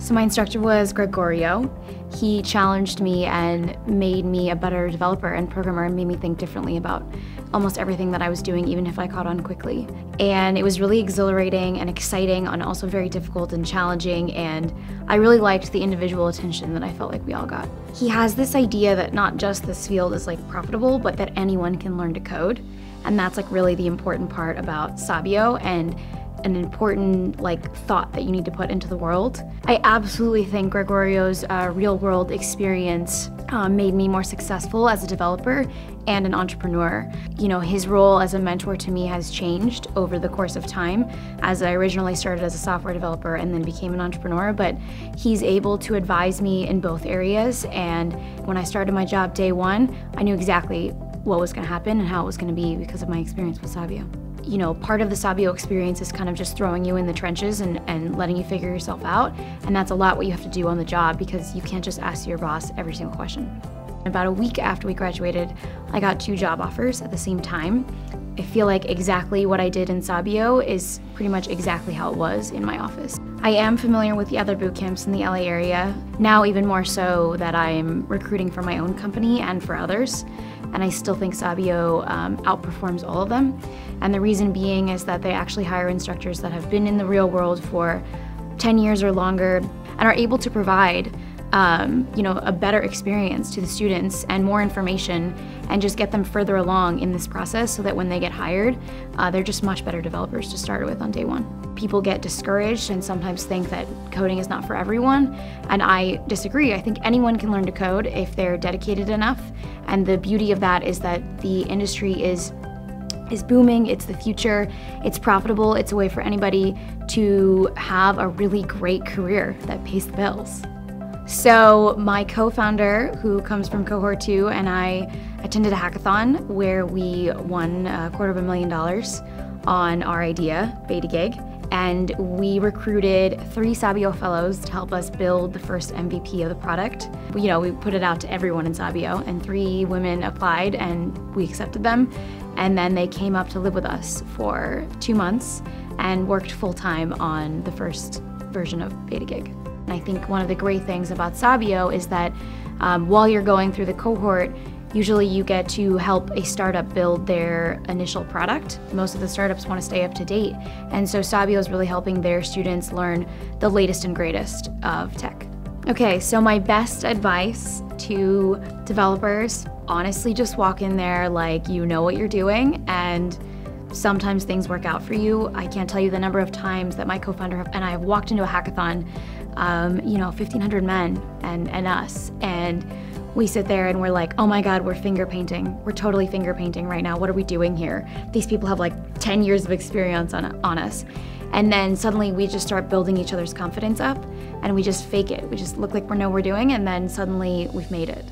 So my instructor was Gregorio. He challenged me and made me a better developer and programmer and made me think differently about almost everything that I was doing, even if I caught on quickly. And it was really exhilarating and exciting and also very difficult and challenging and I really liked the individual attention that I felt like we all got. He has this idea that not just this field is like profitable, but that anyone can learn to code. And that's like really the important part about Sabio and an important like thought that you need to put into the world. I absolutely think Gregorio's uh, real world experience uh, made me more successful as a developer and an entrepreneur. You know, his role as a mentor to me has changed over the course of time as I originally started as a software developer and then became an entrepreneur, but he's able to advise me in both areas and when I started my job day one, I knew exactly what was going to happen and how it was going to be because of my experience with Sabio you know, part of the Sabio experience is kind of just throwing you in the trenches and, and letting you figure yourself out. And that's a lot what you have to do on the job because you can't just ask your boss every single question. About a week after we graduated, I got two job offers at the same time. I feel like exactly what I did in Sabio is pretty much exactly how it was in my office. I am familiar with the other boot camps in the LA area, now even more so that I'm recruiting for my own company and for others and I still think Sabio um, outperforms all of them. And the reason being is that they actually hire instructors that have been in the real world for 10 years or longer and are able to provide um, you know, a better experience to the students and more information and just get them further along in this process so that when they get hired, uh, they're just much better developers to start with on day one. People get discouraged and sometimes think that coding is not for everyone, and I disagree. I think anyone can learn to code if they're dedicated enough, and the beauty of that is that the industry is is booming, it's the future, it's profitable, it's a way for anybody to have a really great career that pays the bills. So my co-founder, who comes from cohort two, and I attended a hackathon where we won a quarter of a million dollars on our idea, Beta Gig. And we recruited three Sabio fellows to help us build the first MVP of the product. You know, we put it out to everyone in Sabio, and three women applied, and we accepted them. And then they came up to live with us for two months and worked full time on the first version of Beta Gig. And I think one of the great things about Sabio is that um, while you're going through the cohort, usually you get to help a startup build their initial product. Most of the startups want to stay up to date. And so Sabio is really helping their students learn the latest and greatest of tech. Okay, so my best advice to developers, honestly just walk in there like you know what you're doing and sometimes things work out for you. I can't tell you the number of times that my co-founder and I have walked into a hackathon um, you know, 1,500 men and, and us. And we sit there and we're like, oh my God, we're finger painting. We're totally finger painting right now. What are we doing here? These people have like 10 years of experience on, on us. And then suddenly we just start building each other's confidence up and we just fake it. We just look like we know what we're doing and then suddenly we've made it.